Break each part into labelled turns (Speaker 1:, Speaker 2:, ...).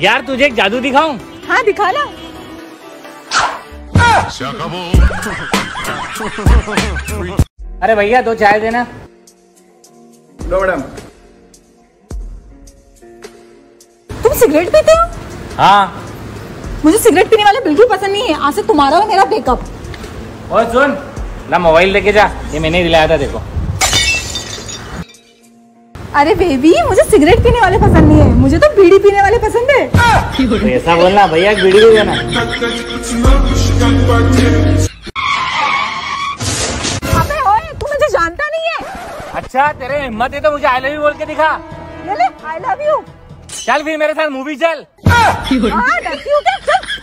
Speaker 1: यार तुझे एक जादू दिखाऊँ?
Speaker 2: हाँ दिखा ना।
Speaker 1: अरे भैया दो चाय देना।
Speaker 3: लो मैडम।
Speaker 2: तुम सिगरेट पीते हो?
Speaker 1: हाँ।
Speaker 2: मुझे सिगरेट पीने वाले बिल्कुल पसंद नहीं है। आज से तुम्हारा और मेरा ब्रेकअप
Speaker 1: और सुन ना मोबाइल लेके जा ये मैंने ही दिलाया था देखो।
Speaker 2: अरे बेबी मुझे सिगरेट पीने वाले पसंद नहीं है। मुझे तो बीड़ी पीने वाले पसंद है।
Speaker 1: तो ऐसा बोलना भैया बीड़ी दे देना
Speaker 2: अबे ओए तू मुझे जानता नहीं है।
Speaker 1: अच्छा तेरे हिम्मत है तो मुझे आई लव यू बोल के दिखा।
Speaker 2: ले ले आई लव यू
Speaker 1: चल फिर मेरे साथ मूवी चल।
Speaker 2: हाँ हूँ चल।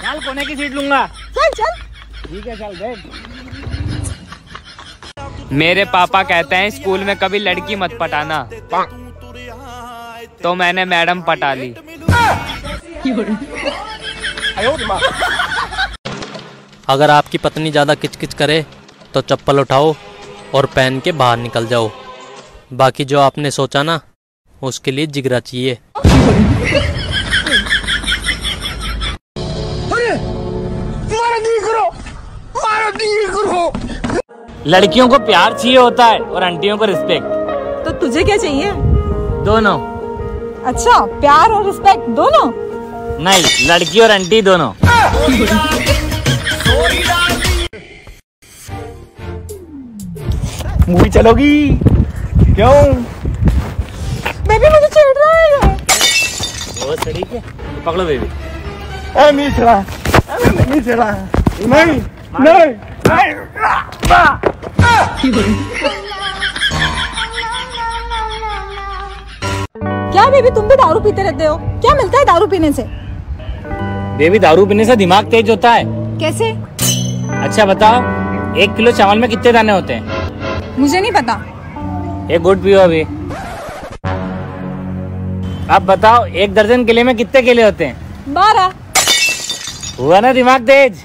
Speaker 1: चल कोने की सीट लूँगा।
Speaker 2: चल चल।
Speaker 1: ठीक है चल बैठ।
Speaker 4: मेरे पापा कहते हैं स्कूल में कभी लड़की मत पटाना। तो मैंने मैडम पटा ली।
Speaker 5: अगर आपकी पत्नी ज़्यादा किचकिच करे तो चप्पल उठाओ और पहन के बाहर निकल जाओ। बाकी जो आपने सोचा ना उसके लिए जिगरा चाहिए।
Speaker 1: लड़कियों को प्यार चाहिए होता है और आंटियों को रिस्पेक्ट।
Speaker 2: तो तुझे क्या चाहिए?
Speaker 1: दोनों।
Speaker 2: अच्छा प्यार और रिस्पेक्ट दोनों?
Speaker 1: नहीं लड़की और आंटी दोनों। मूवी चलोगी? क्यों?
Speaker 2: बेबी मुझे छेड़ रहा है ये।
Speaker 1: वो सड़ी के तो पकड़ो बेबी
Speaker 3: ए नहीं चला अरे नहीं चला नहीं नहीं। नहीं।
Speaker 2: क्या बेबी तुम भी दारू पीते रहते हो। क्या मिलता है दारू पीने से?
Speaker 1: बेबी दारू पीने से दिमाग तेज होता है।
Speaker 2: कैसे?
Speaker 1: अच्छा बताओ एक किलो चावल में कितने दाने होते हैं?
Speaker 2: मुझे नहीं पता।
Speaker 1: एक गुड पियो अभी। अब बताओ एक दर्जन केले में कितने केले होते हैं?
Speaker 2: बारह।
Speaker 1: हुआ ना दिमाग तेज?